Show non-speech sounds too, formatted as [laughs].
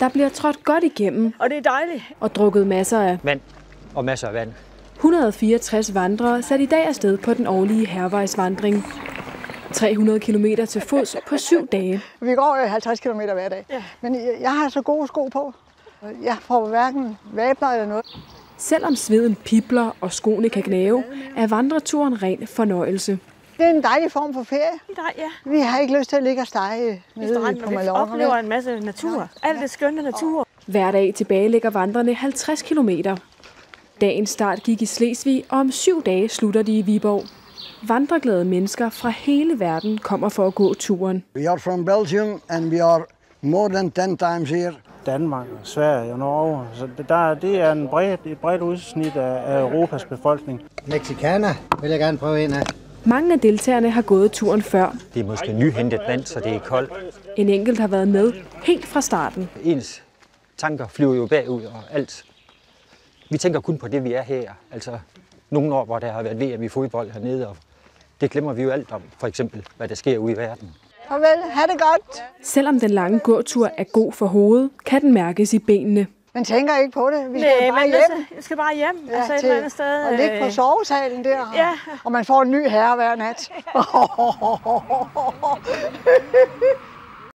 Der bliver trådt godt igennem Og det er dejligt. og drukket masser af. Vand og masser af vand. 164 vandrere sat i dag afsted på den årlige hervejsvandring. 300 km til fods på syv dage. Vi går jo 50 km hver dag. Ja. Men jeg- jeg har så gode sko på. Jeg får hverken vabler eller noget. Selvom sveden pipler og skoene kan gnave, er vandreturen ren fornøjelse. Det er en dejlig form for ferie. Nej, ja. Vi har ikke lyst til at ligge og stege nede Stranden, på vi oplever en masse natur. Alt det skønne natur. Hver dag tilbage ligger vandrene 50 km. Dagens start gik i Slesvig, og om syv dage slutter de i Viborg. Vandreglade mennesker fra hele verden kommer for at gå turen. We are from Belgium and we are more than 10 times here. Danmark, Sverige og Norge. Så det, der, det er en bred, et bredt udsnit af, af Europas befolkning. Mexicana vil jeg gerne prøve en af. Mange af deltagerne har gået turen før. Det er måske nyhentet vand, så det er koldt. En enkelt har været med helt fra starten. Ens tanker flyver jo bagud og alt. Vi tænker kun på det, vi er her. Altså nogle år, hvor der har været VM i fodbold hernede, og det glemmer vi jo alt om. For eksempel, hvad der sker ude i verden. Farvel, ha' det godt. Selvom den lange gåtur er god for hovedet, kan den mærkes i benene. Men tænker ikke på det. Vi skal Nej, bare men hjem. altså, jeg skal bare hjem. Ja, altså et til andet sted. Og ligge på øh, sovesalen der. Ja. Og man får en ny herre hver nat. [laughs] [laughs]